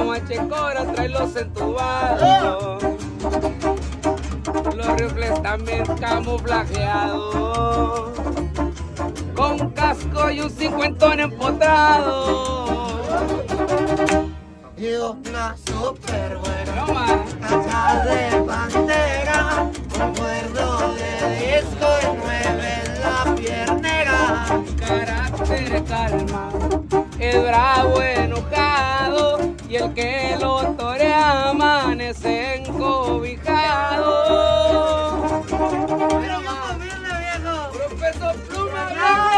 como a Checora, tráelos entubados. Los rifles también camuflajeados. Con casco y un cincuentón empotrado. Y una super buena casa de bandera, un cuerdo de disco y nueve en la piernera. carácter calma, es bravo tienes encobijado. Pero viejo. Profesor Pluma.